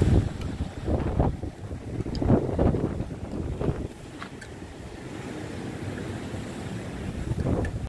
you